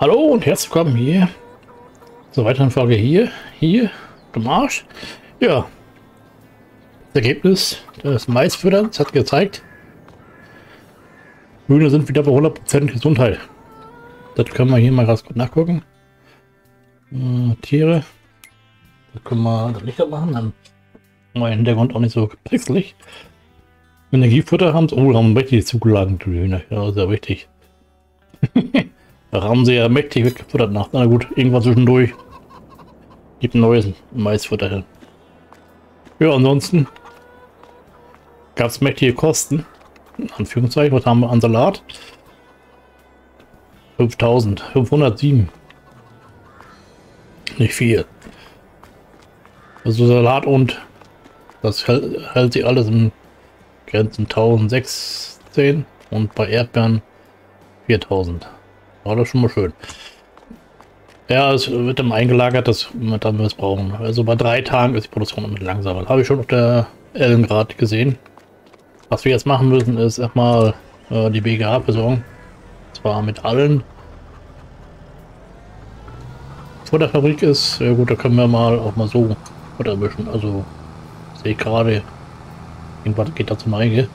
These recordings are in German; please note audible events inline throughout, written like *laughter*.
Hallo und herzlich willkommen hier zur weiteren Folge hier, hier, Marsch. Ja, das Ergebnis des Maisfütterns hat gezeigt, Hühner sind wieder bei 100% Gesundheit. Das können wir hier mal ganz gut nachgucken. Äh, Tiere, da können wir das Licht machen, dann mein Hintergrund auch nicht so pixelig. Energiefutter haben sie, oh, haben mächtig zugeladen, die Hühner, ja, sehr wichtig. *laughs* Ja mächtig weggefuttert nach. Na gut, irgendwann zwischendurch. Gibt ein neues Maisfutter hin. Ja, ansonsten gab es mächtige Kosten. In Anführungszeichen, was haben wir an Salat? 5000, 507. Nicht viel. Also Salat und das hält, hält sich alles in Grenzen 1016 und bei Erdbeeren 4000. War das schon mal schön. Ja, es wird dann eingelagert, dass wir dann es brauchen. Also bei drei Tagen ist die Produktion mit langsamer. Habe ich schon auf der Ellengrad gesehen. Was wir jetzt machen müssen, ist erstmal äh, die BGA versorgen. Zwar mit allen. Vor der Fabrik ist, ja gut, da können wir mal auch mal so Futter mischen. Also sehe gerade, irgendwas geht da zum Neige.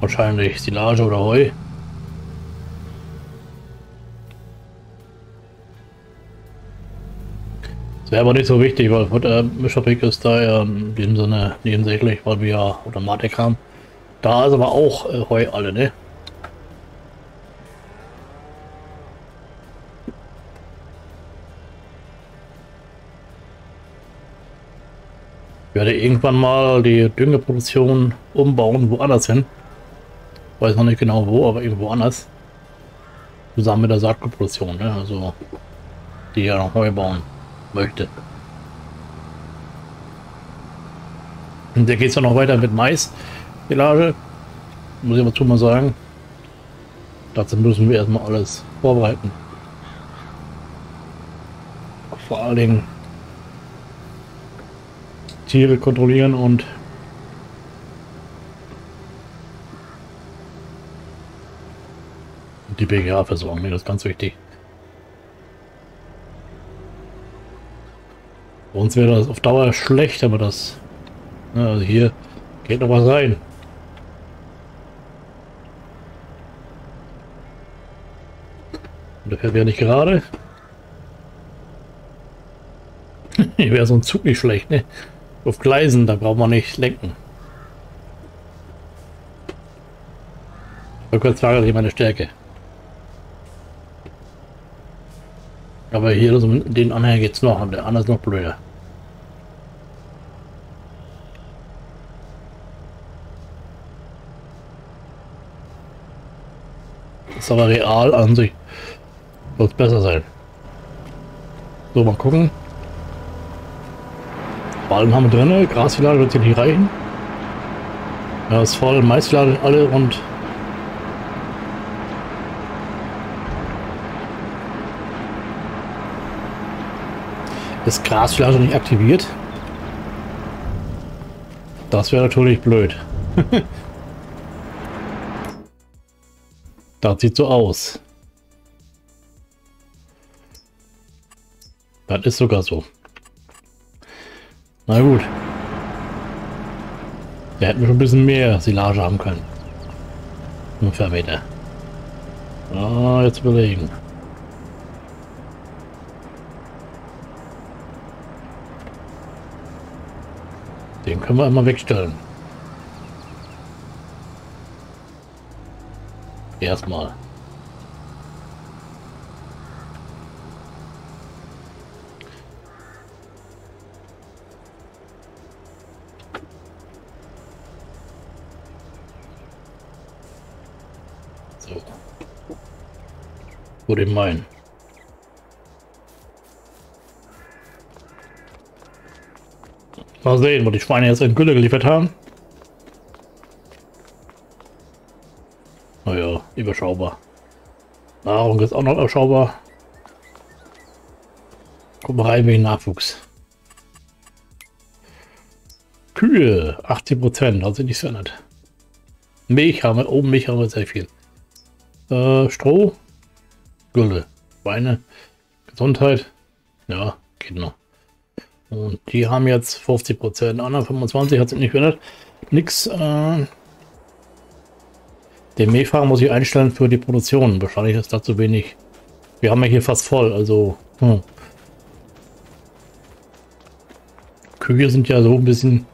Wahrscheinlich Silage oder Heu. Das wäre aber nicht so wichtig, weil der Mischfabrik ist da ja in dem Sinne nebensächlich, weil wir ja Automatik haben. Da ist aber auch äh, Heu alle, ne? Ich werde irgendwann mal die Düngeproduktion umbauen, woanders hin. Weiß noch nicht genau wo, aber irgendwo anders. Zusammen mit der Saatgutproduktion, ne? Also die ja noch Heu bauen möchte. Und der geht ja noch weiter mit Mais. Silage. Muss ich dazu mal sagen. Dazu müssen wir erstmal alles vorbereiten. Vor allen Dingen Tiere kontrollieren und die BGA versorgen. das ist ganz wichtig. Bei uns wäre das auf Dauer schlecht, aber das... Ja, also hier geht noch was rein. Und der fährt nicht gerade. *laughs* hier wäre so ein Zug nicht schlecht, ne? Auf Gleisen, da braucht man nicht lenken. Rückwärtsfahrer ist meine Stärke. Aber hier also den Anhänger geht's noch und der andere ist noch blöder. Das ist aber real an sich. Wird besser sein. So, mal gucken. Ballen haben wir drin, Grasfilade wird hier nicht reichen. Ja, ist voll, Maisfilade alle und das Gras vielleicht nicht aktiviert. Das wäre natürlich blöd. *laughs* das sieht so aus. Das ist sogar so. Na gut. Wir hätten schon ein bisschen mehr Silage haben können. Ein Vermeter. Ah, jetzt überlegen. Den können wir immer wegstellen. Erstmal. So. Wo den meinen? Mal sehen, wo die Schweine jetzt in Gülle geliefert haben. Naja, überschaubar. Nahrung ist auch noch überschaubar. Guck mal rein wegen Nachwuchs. Kühe, 80 Prozent, also nicht verändert. Milch haben wir, oben Milch haben wir sehr viel. Äh, Stroh, Gülle, Weine, Gesundheit, ja, geht noch. Und die haben jetzt 50 Prozent, anderen 25 hat sich nicht verändert. Nix, äh, den Mehlfahrer muss ich einstellen für die Produktion. Wahrscheinlich ist da zu wenig. Wir haben ja hier fast voll, also. Hm. Kühe sind ja so ein bisschen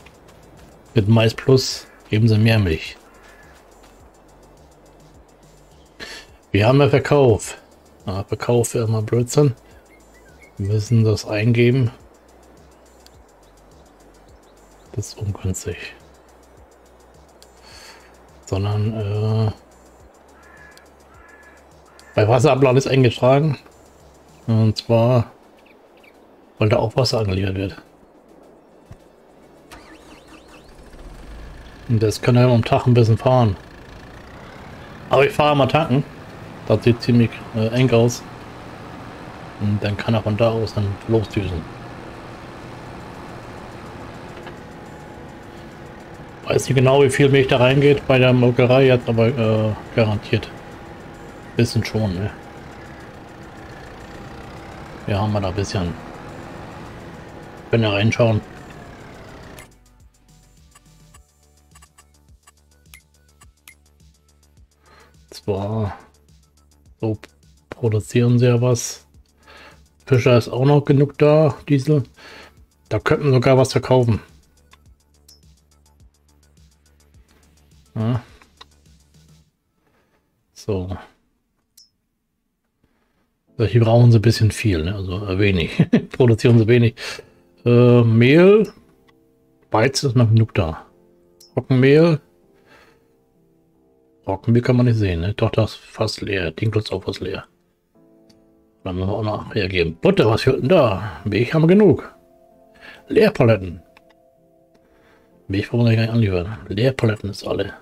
mit Mais Plus geben sie mehr Milch. Wir haben ja Verkauf. Ah, Verkauf wäre mal Blödsinn. Wir müssen das eingeben. Ist ungünstig sondern äh, bei Wasserabladen ist eingetragen. Und zwar, weil da auch Wasser angeliefert wird. Und das kann er am Tag ein bisschen fahren. Aber ich fahre mal tanken. Das sieht ziemlich äh, eng aus. Und dann kann er von da aus dann losdüsen. Weiß nicht genau, wie viel Milch da reingeht bei der Molkerei jetzt, aber äh, garantiert. Bisschen schon, ne? Ja, haben wir da ein bisschen. Können ja reinschauen. Zwar so produzieren sie ja was. Fischer ist auch noch genug da, Diesel. Da könnten wir sogar was verkaufen. Hier brauchen sie ein bisschen viel, ne? also äh, wenig. *laughs* Produzieren sie wenig. Äh, Mehl. Weizen ist noch genug da. Roggenmehl. Roggenmehl kann man nicht sehen, ne? Doch, das ist fast leer. Dinkel ist auch fast leer. Dann müssen wir auch noch reagieren. Butter, was fehlt denn da? Milch haben wir genug. Leerpaletten. Milch brauchen wir gar nicht anliefern. Leerpaletten ist alle.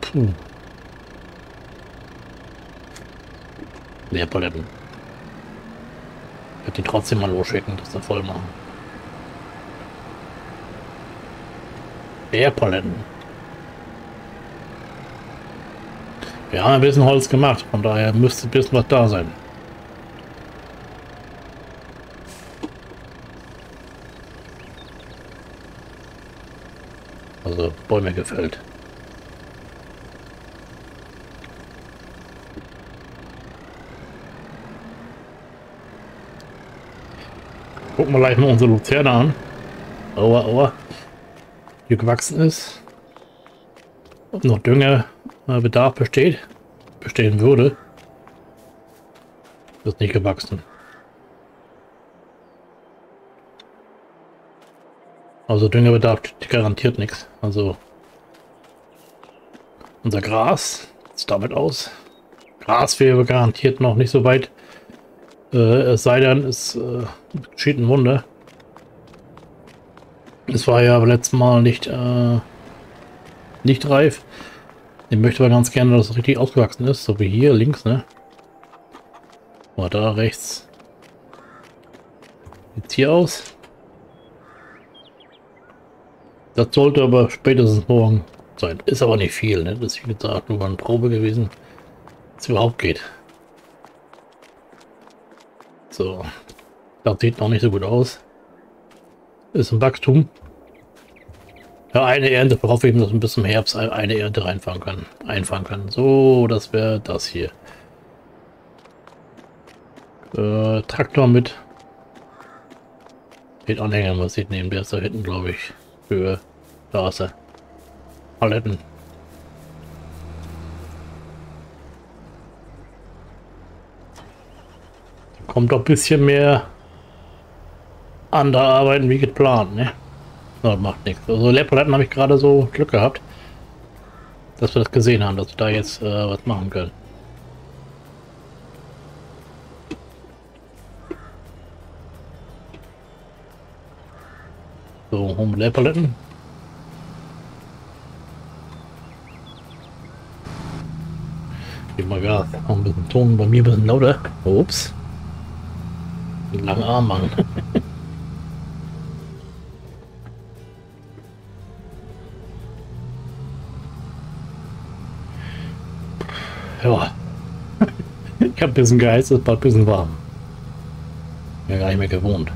Puh. Leerpaletten. Ich werde die trotzdem mal losschicken, das dann voll machen. Leerpaletten. Wir haben ein bisschen Holz gemacht, von daher müsste ein bisschen was da sein. Also Bäume gefällt. Gucken wir gleich mal unsere Luzerne an. Aua, aua. Hier gewachsen ist. Ob noch Düngerbedarf besteht. Bestehen würde. Ist nicht gewachsen. Also Düngerbedarf garantiert nichts. Also unser Gras sieht damit aus. Gras wäre garantiert noch nicht so weit äh, es sei denn, es äh, geschieht ein Wunder. Es war ja letztes Mal nicht, äh, nicht reif. Ich möchte aber ganz gerne, dass es richtig ausgewachsen ist, so wie hier links, ne? Oder da rechts. Sieht hier aus. Das sollte aber spätestens morgen sein. Ist aber nicht viel, ne? Das ist wie gesagt nur eine Probe gewesen, es überhaupt geht. So. Das sieht noch nicht so gut aus. Ist ein Wachstum. Ja, eine Ernte hoffe ich, dass ein bisschen Herbst eine Ernte reinfahren kann. Einfahren kann. So, das wäre das hier. Äh, Traktor mit. Den Anhänger muss ich nehmen. Der ist da hinten, glaube ich. Für Straße. Paletten. Kommt doch ein bisschen mehr an der Arbeiten wie geplant, ne? Das macht nichts. Also Leerpaletten habe ich gerade so Glück gehabt, dass wir das gesehen haben, dass wir da jetzt äh, was machen können. So, Home Leerpaletten. Gib mal Gas. Ein bisschen Ton bei mir ein bisschen lauter. Ups. Lange Arm, Mann. *laughs* ja. Ich habe ein bisschen geheizt, es war ein bisschen warm. Ja, gar nicht mehr gewohnt.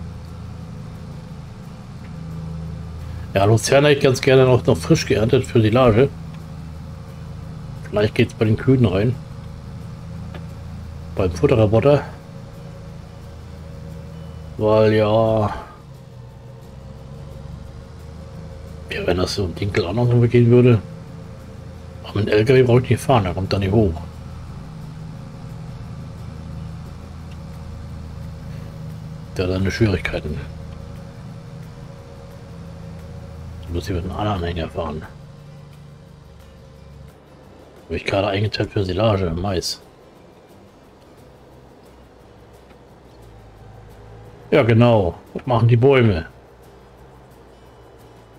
Ja, Luzerne hätte ich ganz gerne noch, noch frisch geerntet für die Lage. Vielleicht geht es bei den Kühen rein. Beim Futterroboter. Weil ja... Ja, wenn das so ein Dinkel auch noch so gehen würde. Aber mit LKW brauche ich nicht fahren, der kommt da nicht hoch. Der hat seine Schwierigkeiten. Du musst hier mit einem anderen Anhänger fahren. Habe ich gerade eingeteilt für Silage, Mais. Ja, genau. Was machen die Bäume?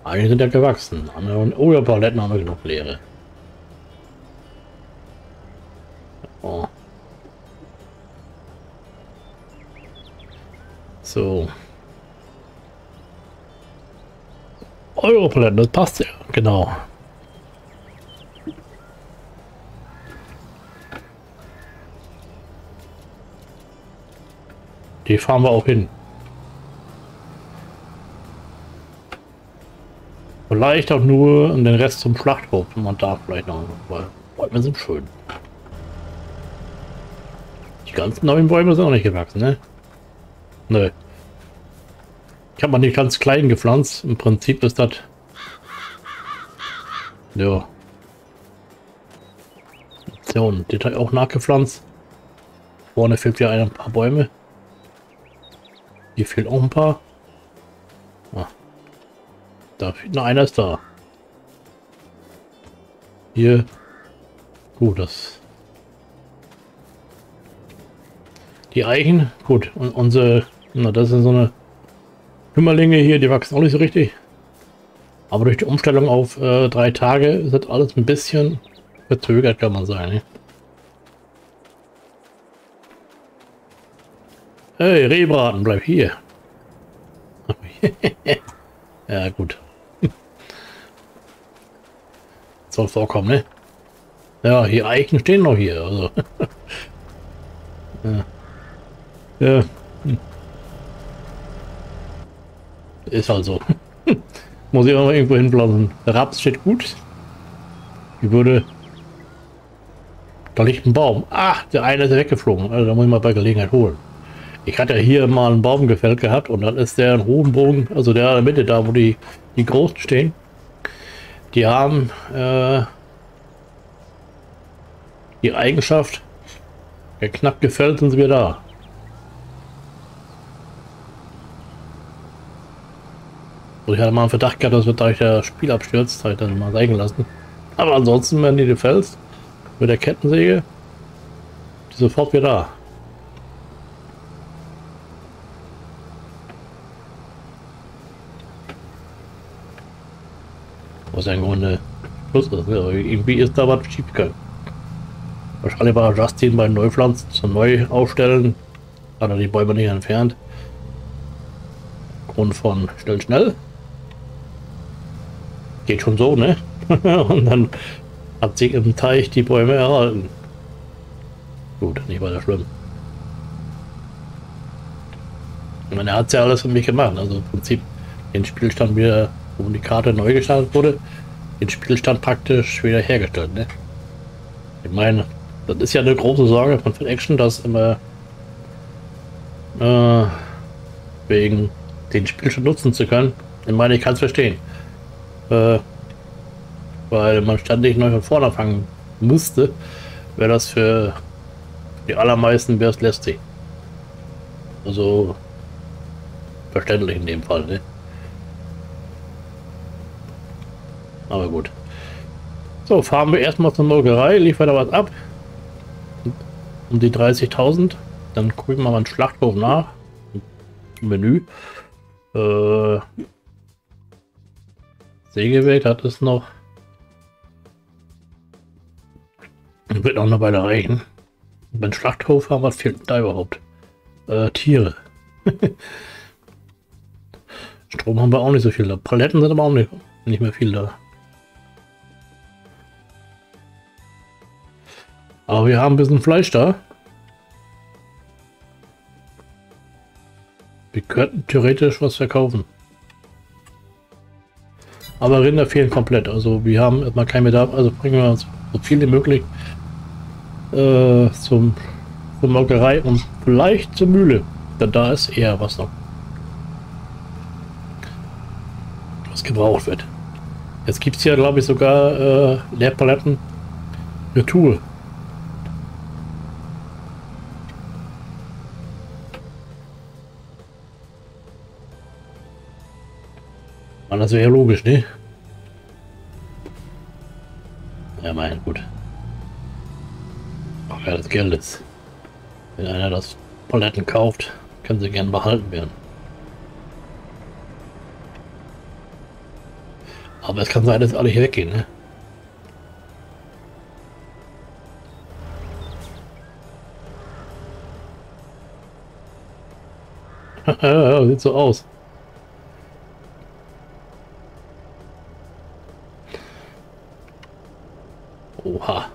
Einige sind ja gewachsen. Andere, oh ja, Paletten haben wir genug leere. Oh. So. Europaletten, das passt ja. Genau. Die fahren wir auch hin. Vielleicht auch nur den Rest zum Schlachthof. Man darf vielleicht noch, weil Bäume sind schön. Die ganzen neuen Bäume sind auch nicht gewachsen, ne? Nö. Ich habe mal nicht ganz klein gepflanzt. Im Prinzip ist das... Ja. Option. Detail auch nachgepflanzt. Vorne fehlt ja ein paar Bäume. Hier fehlen auch ein paar. Da fehlt noch einer ist da. Hier. Gut, das. Die Eichen. Gut. Und unsere. Na, das sind so eine Kümmerlinge hier, die wachsen auch nicht so richtig. Aber durch die Umstellung auf äh, drei Tage ist das alles ein bisschen verzögert, kann man sagen. Ne? Hey, Rehbraten, bleib hier. *laughs* ja, gut. Soll vorkommen, ne? Ja, hier Eichen stehen noch hier. Also. *laughs* ja. ja. Ist also. *laughs* Muss ich auch irgendwo hinpflanzen. Der Raps steht gut. Ich würde... Da liegt ein Baum. Ach, der eine ist weggeflogen. Also da muss ich mal bei Gelegenheit holen. Ich hatte hier mal einen Baum gefällt gehabt und dann ist der in hohen Bogen, also der in der Mitte, da wo die, die Großen stehen, die haben äh, die Eigenschaft, knapp gefällt sind sie wieder da. Und ich hatte mal einen Verdacht gehabt, dass wir dadurch der Spiel abstürzt, habe ich dann mal sein lassen. Aber ansonsten, wenn die du fällst, mit der Kettensäge, die sofort wieder da. Ja im Grunde Schluss ist. Ne? Irgendwie ist da was schief gegangen. Wahrscheinlich war Justin bei Neupflanzen zum Neu aufstellen. Hat er die Bäume nicht entfernt. Grund von schnell, schnell. Geht schon so, ne? *laughs* Und dann hat sich im Teich die Bäume erhalten. Gut, nicht weiter schlimm. Ich meine, er hat ja alles für mich gemacht. Also im Prinzip den Spielstand wieder wo die Karte neu gestartet wurde, den Spielstand praktisch wieder hergestellt. Ne? Ich meine, das ist ja eine große Sorge von Action, dass immer äh, wegen den Spielstand nutzen zu können. Ich meine, ich kann es verstehen. Äh, weil man ständig neu von vorne anfangen musste, wäre das für die allermeisten wäre es lästig. Also verständlich in dem Fall, ne? Aber gut. So, fahren wir erstmal zur Molkerei, liefern da was ab. Um die 30.000. Dann gucken wir mal einen Schlachthof nach. Menü. Äh, Sägewerk hat es noch. Wird auch noch weiter reichen. Beim Schlachthof haben wir, fehlt da überhaupt? Äh, Tiere. *laughs* Strom haben wir auch nicht so viel da. Paletten sind aber auch nicht, nicht mehr viel da. Aber wir haben ein bisschen Fleisch da. Wir könnten theoretisch was verkaufen. Aber Rinder fehlen komplett. Also wir haben erstmal keinen Bedarf. Also bringen wir uns so viel wie möglich äh, zum, zur Molkerei und vielleicht zur Mühle. Denn da ist eher was noch. Was gebraucht wird. Jetzt gibt es ja, glaube ich, sogar äh, Leerpaletten für Tool. Man, das wäre ja logisch, ne? Ja, mein, gut. Ach ja, das Geld ist. Wenn einer das Paletten kauft, können sie gern behalten werden. Aber es kann sein, dass alle hier weggehen, ne? *laughs* Sieht so aus. Oha.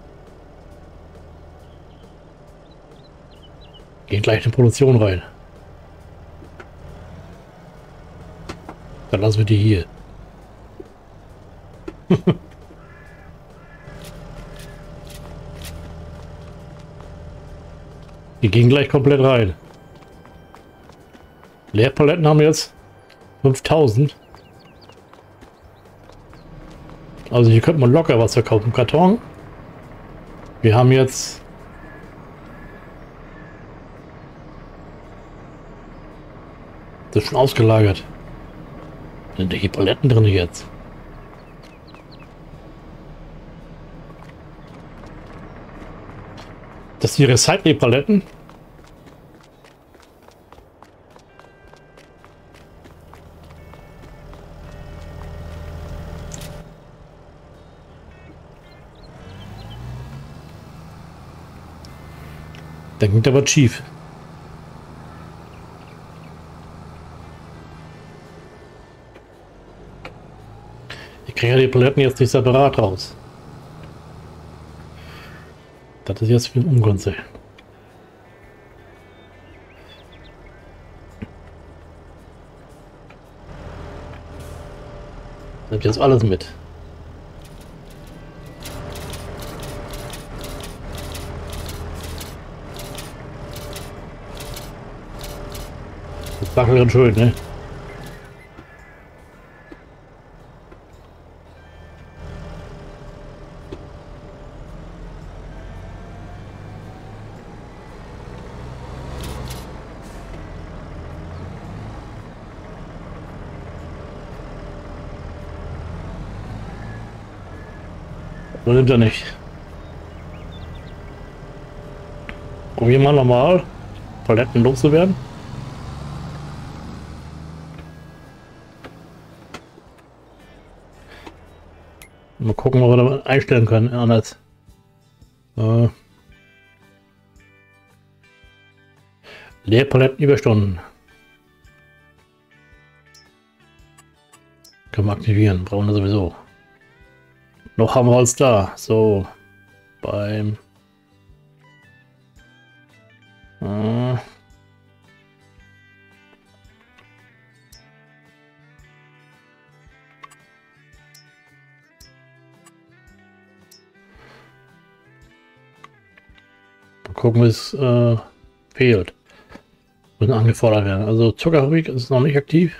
Geht gleich in Produktion rein. Dann lassen wir die hier. *laughs* die gehen gleich komplett rein. Leerpaletten haben jetzt 5000. Also hier könnte man locker was verkaufen. Karton. Wir haben jetzt das ist schon ausgelagert. Sind da hier Paletten drin jetzt? Das sind die Recycle-Paletten. Dann geht aber schief. Ja die Paletten jetzt nicht separat raus. Das ist jetzt für ein Ungünste. Nimmt jetzt alles mit. Das Backel schön, ne? Oder nimmt er nicht? Probieren wir nochmal, Paletten loszuwerden. Mal gucken, ob wir da einstellen können, anders. Äh. Leerpaletten Überstunden. Können wir aktivieren, brauchen wir sowieso. Noch haben wir uns da. So. Beim. Äh. gucken, wie äh, fehlt. Müssen angefordert werden. Also Zuckerfabrik ist noch nicht aktiv.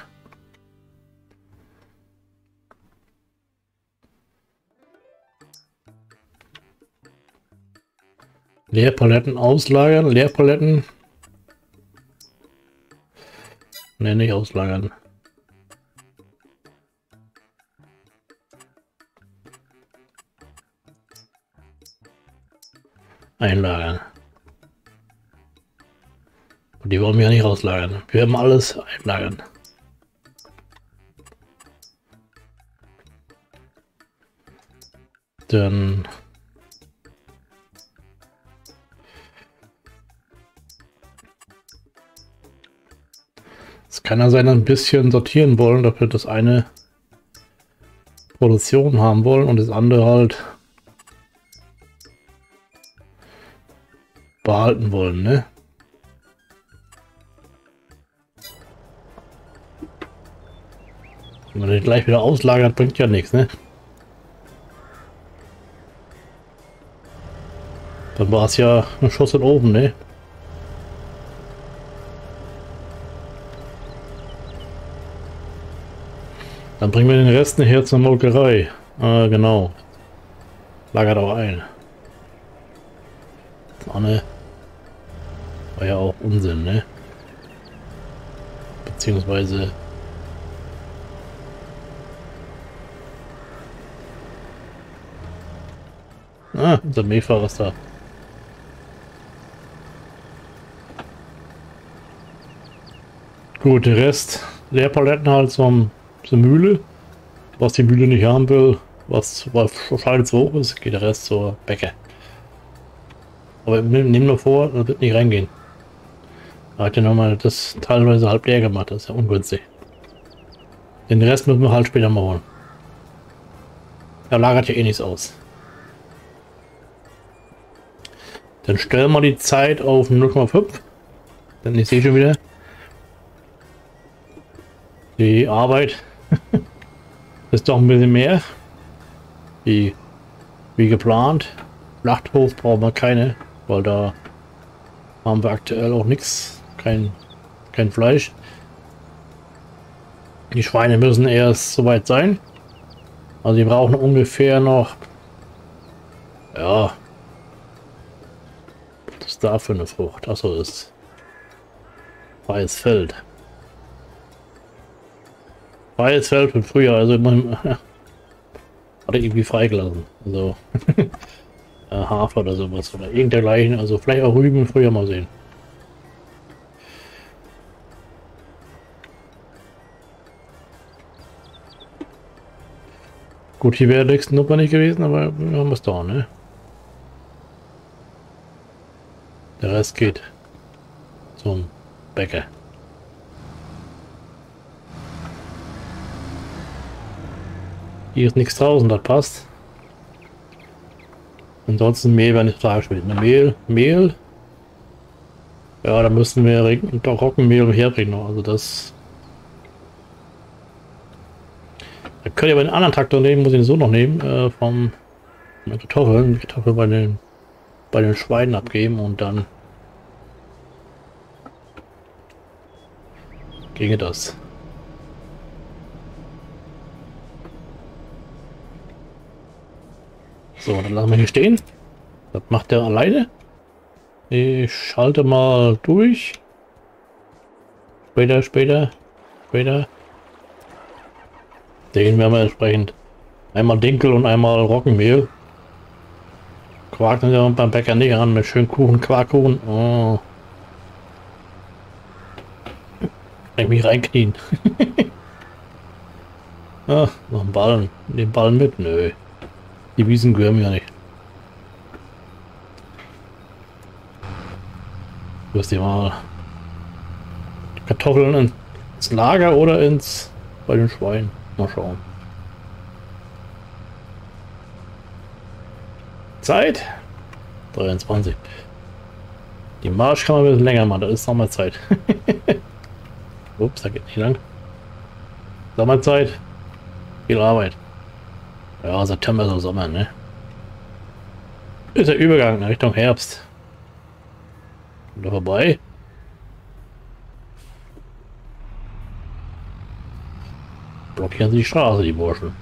Leerpaletten auslagern, Leerpaletten. Ne, nicht auslagern. Einlagern. Und die wollen wir ja nicht auslagern. Wir werden alles einlagern. Dann ja sein, ein bisschen sortieren wollen, wir das eine Produktion haben wollen und das andere halt behalten wollen, ne? Wenn man den gleich wieder auslagert, bringt ja nichts, ne? Dann war es ja ein Schuss in oben, ne? Dann bringen wir den Rest nachher zur Molkerei. Ah, genau. Lagert auch ein. Anne war ja auch Unsinn, ne? Beziehungsweise Ah, unser Mähfahrer ist da. Gut, der Rest Leerpaletten halt zum, zur Mühle. Was die Mühle nicht haben will, was wahrscheinlich zu hoch ist, geht der Rest zur Bäcke. Aber nehmen wir vor, das wird nicht reingehen. Da hat ja nochmal das teilweise halb leer gemacht, das ist ja ungünstig. Den Rest müssen wir halt später machen. Da lagert ja eh nichts aus. Dann stellen wir die Zeit auf 0,5. Dann ich sehe schon wieder die Arbeit *laughs* ist doch ein bisschen mehr wie, wie geplant. Schlachthof brauchen wir keine, weil da haben wir aktuell auch nichts, kein, kein Fleisch. Die Schweine müssen erst soweit sein. Also die brauchen ungefähr noch ja da für eine Frucht? Achso, ist freies Feld. Freies Feld von früher, also man *laughs* hat er irgendwie freigelassen. Also *laughs* Hafer oder sowas oder irgendein also vielleicht auch Rüben früher mal sehen. Gut, hier wäre nichts notwendig gewesen, aber wir haben es da, ne? Der Rest geht zum Bäcker. Hier ist nichts draußen, das passt. Ansonsten Mehl wäre nicht Frage spielt. Mehl, Mehl. Ja, da müssen wir doch Roggenmehl herbringen. Also das. Da könnt ihr aber einen anderen Traktor nehmen, muss ich so noch nehmen. Äh, vom Kartoffeln. Kartoffeln bei den bei den Schweinen abgeben und dann ginge das. So, dann lassen wir hier stehen. Das macht er alleine. Ich schalte mal durch. Später, später, später. Den werden wir entsprechend einmal Dinkel und einmal Roggenmehl. Sind ja beim Bäcker nicht an mit schönen Kuchen, Quarkkuchen. Oh. Ich mich reinknien. *laughs* ah, noch ein Ballen. Den Ballen mit? Nö. Die Wiesen gehören mir ja nicht. Du hast dir mal Kartoffeln ins Lager oder ins bei den Schweinen. Mal schauen. Zeit 23. Die Marsch kann man ein bisschen länger machen, das ist Sommerzeit. *laughs* Ups, da geht nicht lang. Sommerzeit, viel Arbeit. Ja, September auch Sommer, ne? Ist der Übergang Richtung Herbst. Wieder vorbei. Blockieren sie die Straße, die Burschen.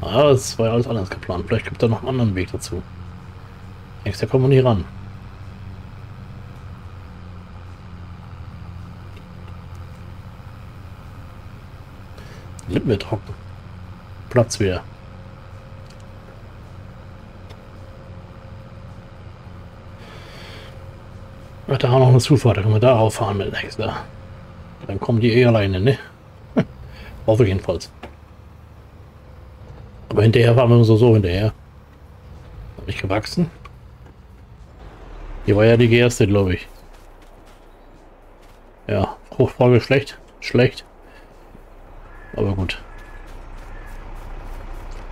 Ah, das war ja alles anders geplant. Vielleicht gibt es da noch einen anderen Weg dazu. Da kommen wir nicht ran. Lippen trocken. Platz wieder. Ach, da haben wir noch eine Zufahrt, da können wir da auffahren mit extra. Dann kommen die eh alleine, ne? *laughs* Hoffe jedenfalls. Aber hinterher waren wir so, so hinterher. Nicht gewachsen. Hier war ja die erste, glaube ich. Ja, Fruchtfolge schlecht. Schlecht. Aber gut.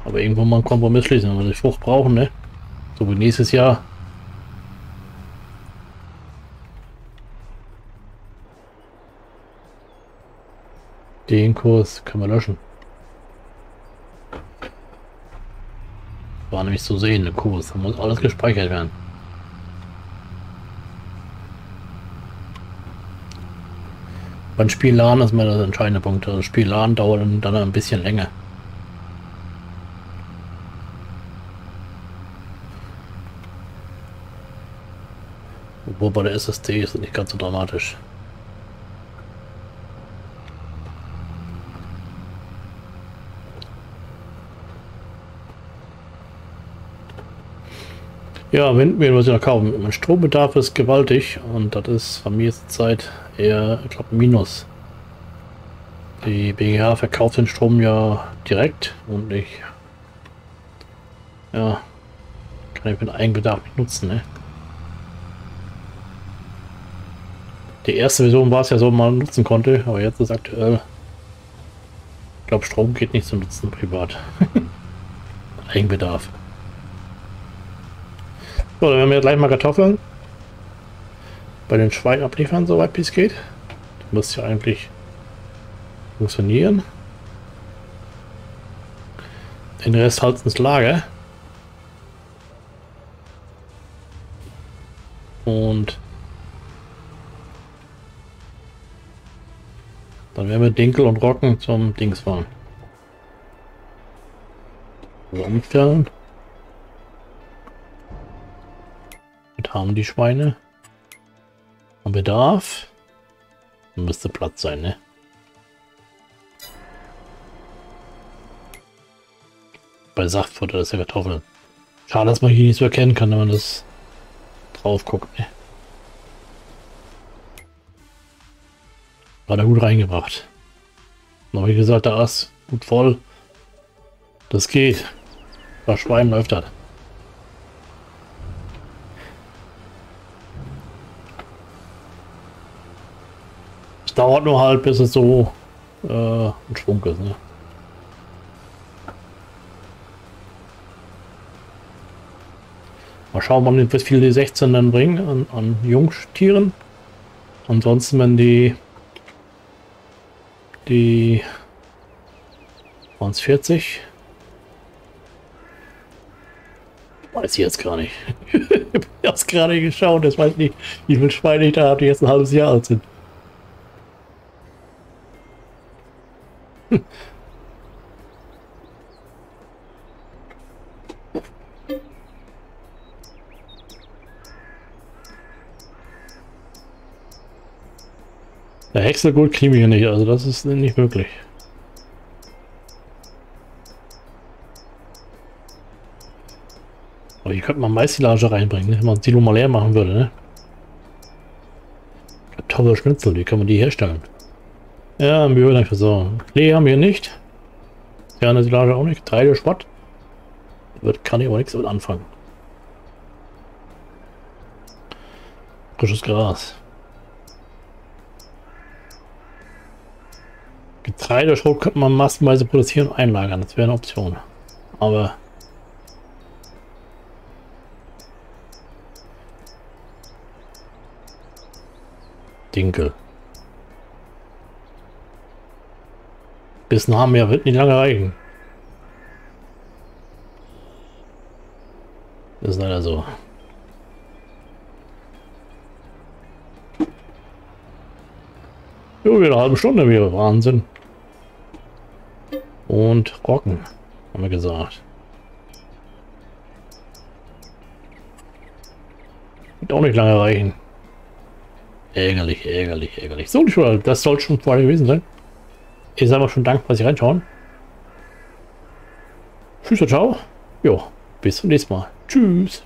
Aber irgendwo mal einen Kompromiss schließen, wenn wir die Frucht brauchen, ne? So wie nächstes Jahr. Den Kurs können wir löschen. War nämlich zu sehen, der Kurs. Da muss alles gespeichert werden. Beim Spiel LAN ist mir das entscheidende Punkt. Das also Spiel LAN dauert dann ein bisschen länger. Obwohl bei der SSD ist es nicht ganz so dramatisch. Ja, Windmühlen muss ich noch kaufen. Mein Strombedarf ist gewaltig und das ist von mir Zeit eher, ich glaube, Minus. Die BGH verkauft den Strom ja direkt und ich ja, kann ich mit Eigenbedarf nicht nutzen, ne? Die erste Version war es ja so, man nutzen konnte, aber jetzt ist aktuell, ich glaube, Strom geht nicht zu nutzen privat. *laughs* Eigenbedarf. So, dann werden wir gleich mal Kartoffeln bei den Schweinen abliefern, soweit es geht. Das muss ja eigentlich funktionieren. Den Rest halt ins Lager. Und dann werden wir Dinkel und Rocken zum Dings fahren. umstellen. Haben die Schweine. Und Bedarf. Müsste Platz sein, ne? Bei Saftfutter ist ja Kartoffeln. Schade, dass man hier nicht so erkennen kann, wenn man das drauf guckt. Ne? War da gut reingebracht. Aber wie gesagt, da ist gut voll. Das geht. Bei Schwein läuft das. Dauert nur halt, bis es so äh, ein Schwung ist. Ne? Mal schauen, wie viel die 16 dann bringen an, an Jungtieren. Ansonsten, wenn die die waren es 40. Weiß ich jetzt gar nicht. *laughs* ich habe es gerade geschaut, das weiß nicht, wie viele Schweine ich da habe, die jetzt ein halbes Jahr alt sind. *laughs* Der Hexelgut kriegen wir nicht, also das ist nicht möglich. Aber hier könnte man Maissilage reinbringen, ne? wenn man Silo mal leer machen würde. Ne? Kartoffelschnitzel, wie kann man die herstellen? Ja, wir nicht versorgen. Klee haben wir nicht. Ja, eine Silage auch nicht. Getreide, Spott. Wird kann ich aber nichts damit anfangen. Frisches Gras. Getreideschrot könnte man massenweise produzieren und einlagern. Das wäre eine Option. Aber Dinkel. Bis mehr wird nicht lange reichen. Das ist leider so. Jo, wieder eine halbe Stunde wäre Wahnsinn. Und Rocken, haben wir gesagt. Wird auch nicht lange reichen. Ärgerlich, ärgerlich, ärgerlich. So, das soll schon vorher gewesen sein. Sage mal schon Dank, dass Sie reinschauen. Tschüss, ciao. Jo, bis zum nächsten Mal. Tschüss.